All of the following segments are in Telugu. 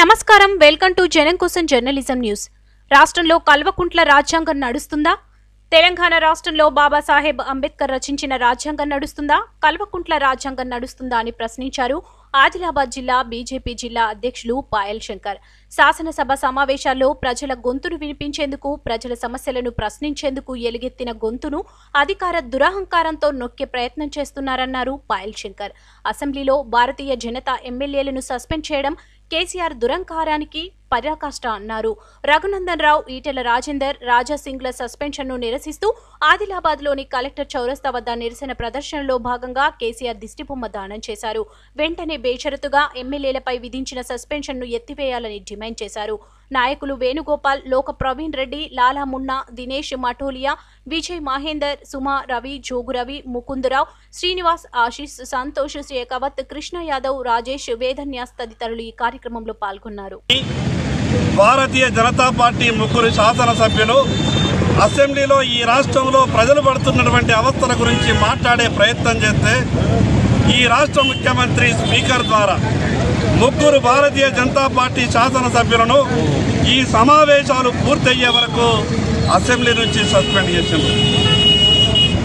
నమస్కారం. వెల్కమ్ టు జనం కోసం జర్నలిజం న్యూస్. రాష్ట్రంలో కల్వకుంట్ల రాజ్యాంగం నడుస్తుందా? తెలంగాణ రాష్ట్రంలో బాబాసాహెబ్ అంబేద్కర్ రచించిన రాజ్యాంగం నడుస్తుందా? కల్వకుంట్ల రాజ్యాంగం నడుస్తుందా అని ప్రశ్నించారు ఆదిలాబాద్ జిల్లా బీజేపీ జిల్లా అధ్యక్షులు పాయల్ శంకర్. శాసనసభ సమావేశాల్లో ప్రజల గొంతును వినిపించేందుకు ప్రజల సమస్యలను ప్రశ్నించేందుకు ఎలుగెత్తిన గొంతును అధికార దురహంకారంతో నొక్కే ప్రయత్నం చేస్తున్నారన్నారు పాయల్ శంకర్. అసెంబ్లీలో భారతీయ జనతా ఎమ్మెల్యేలను సస్పెండ్ చేయడం కేసీఆర్ దురంకారానికి పరాకాష్ట అన్నారు. రఘునందన్ రావు ఈటెల రాజేందర్ రాజాసింగ్ల సస్పెన్షన్ను సస్పెన్షన్ను నిరసిస్తూ ఆదిలాబాద్లోని కలెక్టర్ చౌరస్తా వద్ద నిరసన ప్రదర్శనలో భాగంగా కేసీఆర్ దిష్టిబొమ్మ దానం చేశారు. వెంటనే బేషరతుగా ఎమ్మెల్యేలపై విధించిన సస్పెన్షన్ను ఎత్తివేయాలని డిమాండ్ చేశారు. నాయకులు వేణుగోపాల్ లోక ప్రవీణ్ రెడ్డి లాలా మున్నా దినేష్ మఠోలియా విజయ్ మహేందర్ సుమా రవి జోగురవి ముకుందరావు శ్రీనివాస్ ఆశీష్ సంతోష్ శేఖవత్ కృష్ణ యాదవ్ రాజేష్ వేదన్యాస్ తదితరులు ఈ కార్యక్రమంలో పాల్గొన్నారు. భారతీయ జనతా పార్టీ ముగ్గురు శాసనసభ్యులు అసెంబ్లీలో ఈ రాష్ట్రంలో ప్రజలు పడుతున్నటువంటి అవస్థల గురించి మాట్లాడే ప్రయత్నం చేస్తే ఈ రాష్ట్ర ముఖ్యమంత్రి స్పీకర్ ద్వారా ముగ్గురు భారతీయ జనతా పార్టీ శాసనసభ్యులను ఈ సమావేశాలు పూర్తయ్యే వరకు అసెంబ్లీ నుంచి సస్పెండ్ చేసింది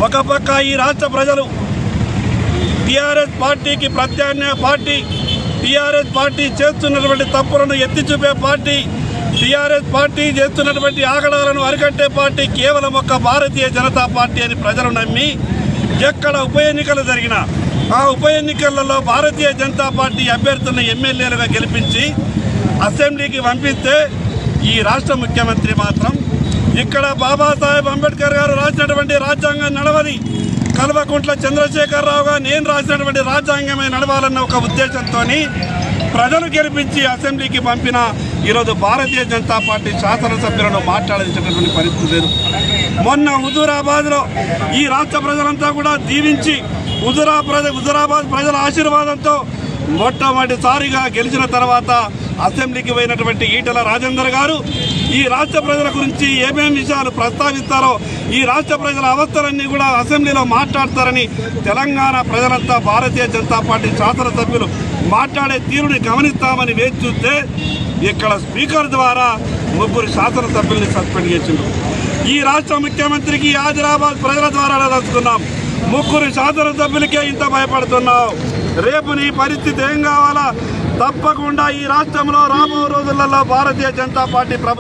ఒక పక్క ఈ రాష్ట్ర ప్రజలు టీఆర్ఎస్ పార్టీకి ప్రత్యామ్నాయ పార్టీ టీఆర్ఎస్ పార్టీ చేస్తున్నటువంటి తప్పులను ఎత్తి చూపే పార్టీ టీఆర్ఎస్ పార్టీ చేస్తున్నటువంటి ఆగడాలను అరికట్టే పార్టీ కేవలం ఒక భారతీయ జనతా పార్టీ అని ప్రజలు నమ్మి ఎక్కడ ఉప ఎన్నికలు జరిగినా ఆ ఉప ఎన్నికలలో భారతీయ జనతా పార్టీ అభ్యర్థులను ఎమ్మెల్యేలుగా గెలిపించి అసెంబ్లీకి పంపిస్తే ఈ రాష్ట్ర ముఖ్యమంత్రి మాత్రం ఇక్కడ బాబాసాహెబ్ అంబేద్కర్ గారు రాసినటువంటి రాజ్యాంగం నడవది. కల్వకుంట్ల చంద్రశేఖరరావుగా నేను రాసినటువంటి రాజ్యాంగమే నడవాలన్న ఒక ఉద్దేశంతో ప్రజలు గెలిపించి అసెంబ్లీకి పంపిన ఈరోజు భారతీయ జనతా పార్టీ శాసనసభ్యులను మాట్లాడించేటటువంటి పరిస్థితి లేదు. మొన్న హుజూరాబాద్లో ఈ రాష్ట్ర ప్రజలంతా కూడా దీవించి హుజురా ప్రజ హుజురాబాద్ ప్రజల ఆశీర్వాదంతో మొట్టమొదటిసారిగా గెలిచిన తర్వాత అసెంబ్లీకి పోయినటువంటి ఈటల రాజేందర్ గారు ఈ రాష్ట్ర ప్రజల గురించి ఏమేమి విషయాలు ప్రస్తావిస్తారో ఈ రాష్ట్ర ప్రజల అవస్థలన్నీ కూడా అసెంబ్లీలో మాట్లాడతారని తెలంగాణ ప్రజలంతా భారతీయ జనతా పార్టీ శాసనసభ్యులు మాట్లాడే తీరుని గమనిస్తామని వేచి చూస్తే ఇక్కడ స్పీకర్ ద్వారా ముగ్గురు శాసనసభ్యుల్ని సస్పెండ్ చేసిండు ఈ రాష్ట్ర ముఖ్యమంత్రికి ఆదిలాబాద్ ప్రజల ద్వారా తెలుసుకున్నాం ముగ్గురు శాసనసభ్యులకే ఇంత భయపడుతున్నావు. రేపు నీ పరిస్థితి ఏం కావాలా? తప్పకుండా ఈ రాష్ట్రంలో రాబో రోజులలో భారతీయ జనతా పార్టీ ప్రభుత్వం